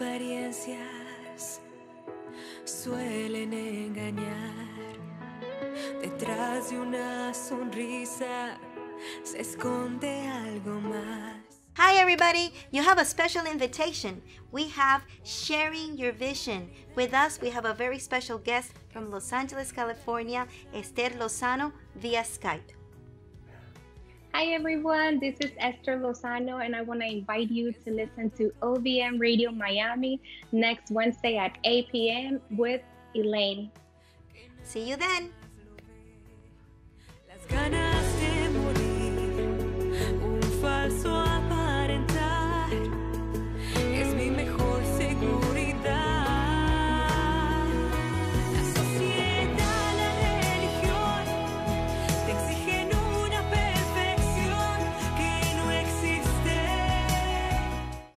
apariencias suelen engañar. Detrás de una sonrisa se esconde algo más. Hi, everybody. You have a special invitation. We have Sharing Your Vision. With us, we have a very special guest from Los Angeles, California, Esther Lozano, via Skype. Hi, everyone. This is Esther Lozano, and I want to invite you to listen to OVM Radio Miami next Wednesday at 8 p.m. with Elaine. See you then.